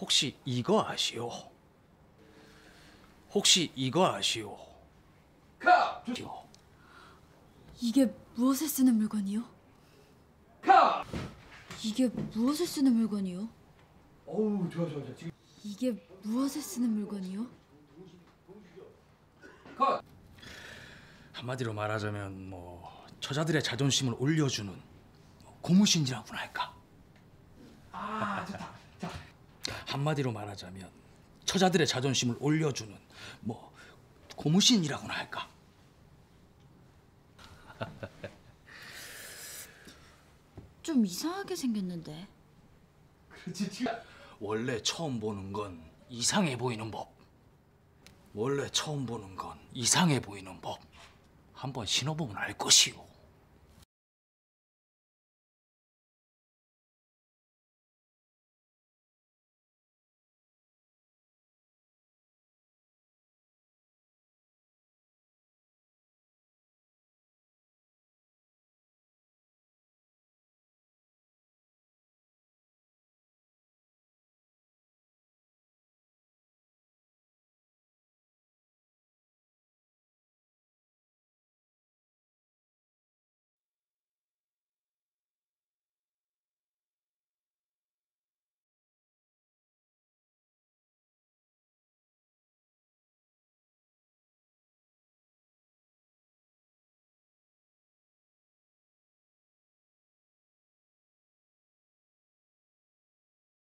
혹시 이거 아시오? 혹시 이거 아시오? 카! 이게 무엇에 쓰는 물건이요? 카! 이게 무엇에 쓰는 물건이요? 어우 좋아 좋아 좋아 지금 이게 무엇에 쓰는 물건이요? 컷! 한마디로 말하자면 뭐 처자들의 자존심을 올려주는 고무신이라고나 할까? 아 좋다 자 한마디로 말하자면 처자들의 자존심을 올려주는 뭐 고무신이라고나 할까? 좀 이상하게 생겼는데. 그렇지 지금 원래 처음 보는 건 이상해 보이는 법. 원래 처음 보는 건 이상해 보이는 법. 한번 신어보면 알 것이오.